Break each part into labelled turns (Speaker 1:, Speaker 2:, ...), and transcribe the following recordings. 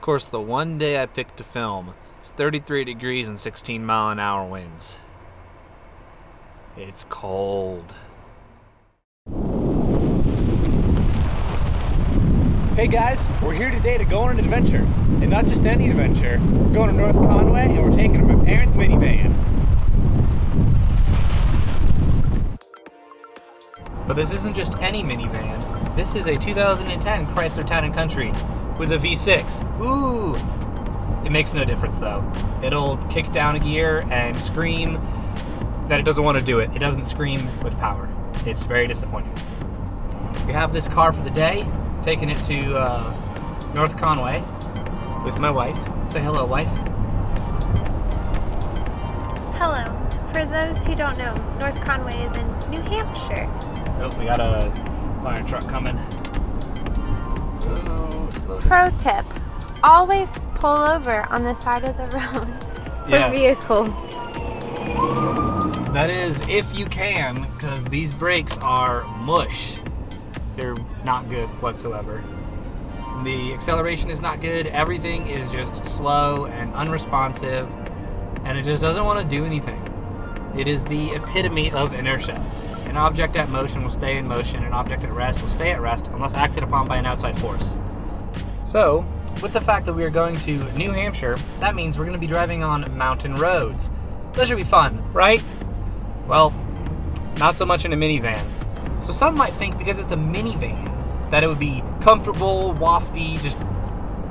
Speaker 1: Of course, the one day I picked to film, it's 33 degrees and 16 mile an hour winds. It's cold.
Speaker 2: Hey guys, we're here today to go on an adventure. And not just any adventure. We're going to North Conway and we're taking my parents' minivan.
Speaker 1: But this isn't just any minivan. This is a 2010 Chrysler Town & Country with a V6. Ooh! It makes no difference though. It'll kick down a gear and scream that it doesn't want to do it. It doesn't scream with power. It's very disappointing. We have this car for the day, taking it to uh, North Conway with my wife. Say hello, wife.
Speaker 3: Hello. For those who don't know, North Conway is in New Hampshire.
Speaker 1: Oh, we got a fire truck coming.
Speaker 3: Pro tip always pull over on the side of the road for
Speaker 1: Yes.
Speaker 3: vehicles.
Speaker 1: That is, if you can, because these brakes are mush. They're not good whatsoever. The acceleration is not good. Everything is just slow and unresponsive, and it just doesn't want to do anything. It is the epitome of inertia. An object at motion will stay in motion, an object at rest will stay at rest unless acted upon by an outside force. So, with the fact that we are going to New Hampshire, that means we're going to be driving on mountain roads. Those should be fun, right? Well, not so much in a minivan. So some might think because it's a minivan that it would be comfortable, wafty, just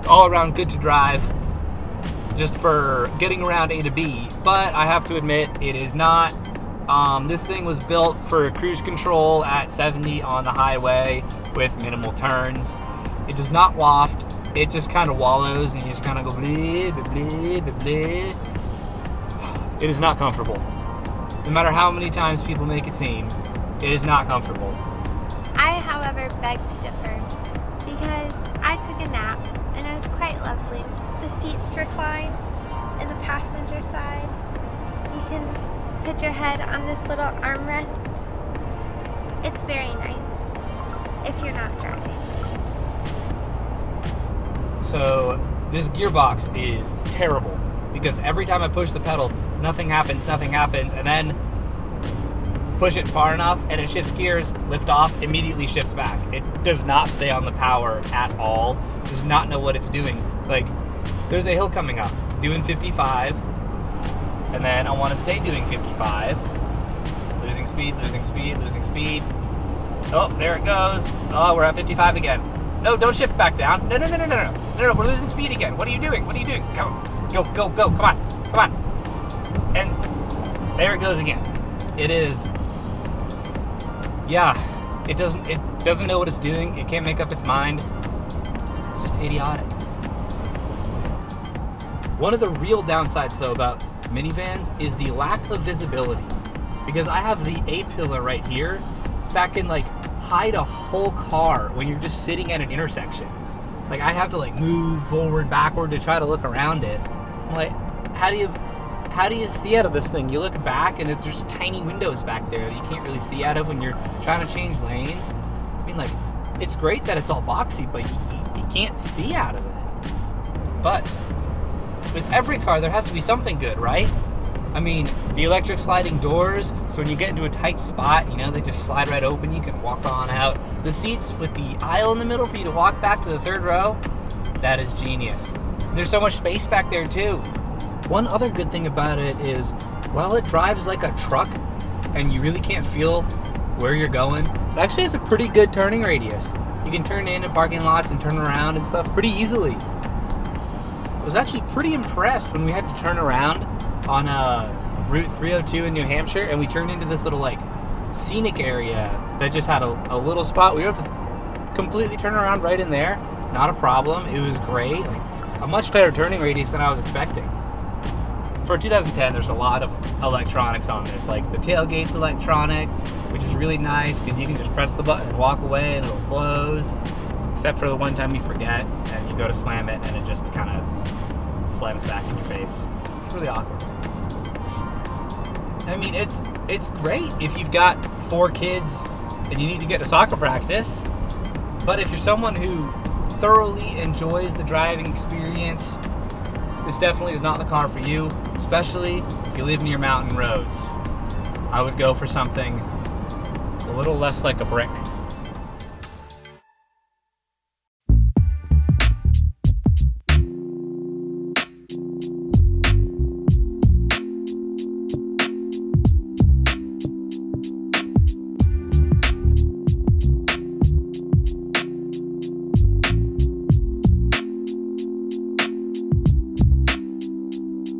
Speaker 1: all around good to drive, just for getting around A to B. But I have to admit, it is not. Um, this thing was built for cruise control at 70 on the highway with minimal turns. It does not waft. It just kind of wallows and you just kind of go bleh, bleh, bleh, bleh. It is not comfortable. No matter how many times people make it seem, it is not comfortable.
Speaker 3: I, however, beg to differ because I took a nap and it was quite lovely. The seats recline in the passenger side. You can put your head on this little armrest. It's very nice if you're not driving.
Speaker 1: So this gearbox is terrible because every time I push the pedal, nothing happens, nothing happens, and then push it far enough and it shifts gears, lift off, immediately shifts back. It does not stay on the power at all. Does not know what it's doing. Like there's a hill coming up, doing 55, and then I want to stay doing 55. Losing speed, losing speed, losing speed. Oh, there it goes. Oh, we're at 55 again. No, don't shift back down. No, no, no, no, no, no. No, no, we're losing speed again. What are you doing? What are you doing? Come on. Go, go, go. Come on. Come on. And there it goes again. It is Yeah, it doesn't it doesn't know what it's doing. It can't make up its mind. It's just idiotic. One of the real downsides though about minivans is the lack of visibility. Because I have the A pillar right here Back in, like hide a whole car when you're just sitting at an intersection. Like I have to like move forward, backward to try to look around it. I'm like, how do you how do you see out of this thing? You look back and it's there's tiny windows back there that you can't really see out of when you're trying to change lanes. I mean like it's great that it's all boxy, but you, you, you can't see out of it. But with every car there has to be something good, right? I mean, the electric sliding doors, so when you get into a tight spot, you know, they just slide right open, you can walk on out. The seats with the aisle in the middle for you to walk back to the third row, that is genius. There's so much space back there too. One other good thing about it is, while it drives like a truck, and you really can't feel where you're going, it actually has a pretty good turning radius. You can turn into parking lots and turn around and stuff pretty easily. I was actually pretty impressed when we had to turn around on uh, Route 302 in New Hampshire, and we turned into this little like scenic area that just had a, a little spot. We were able to completely turn around right in there. Not a problem. It was great. Like a much better turning radius than I was expecting. For 2010, there's a lot of electronics on this. Like the tailgate's electronic, which is really nice because you can just press the button and walk away and it'll close. Except for the one time you forget and you go to slam it and it just kind of slams back in your face. It's really awkward. I mean, it's it's great if you've got four kids and you need to get to soccer practice. But if you're someone who thoroughly enjoys the driving experience, this definitely is not the car for you, especially if you live near mountain roads. I would go for something a little less like a brick